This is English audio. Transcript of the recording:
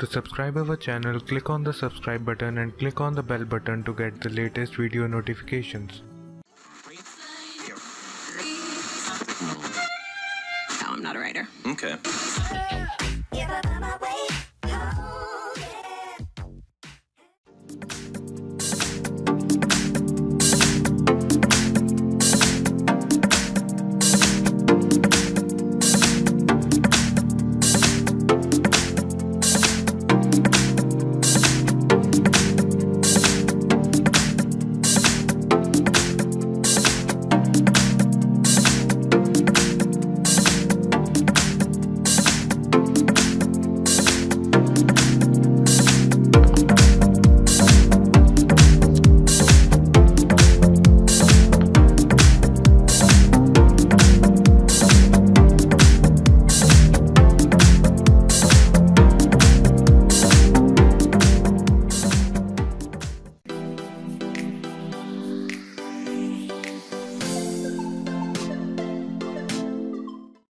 To subscribe our channel, click on the subscribe button and click on the bell button to get the latest video notifications. No, I'm not a writer. Okay.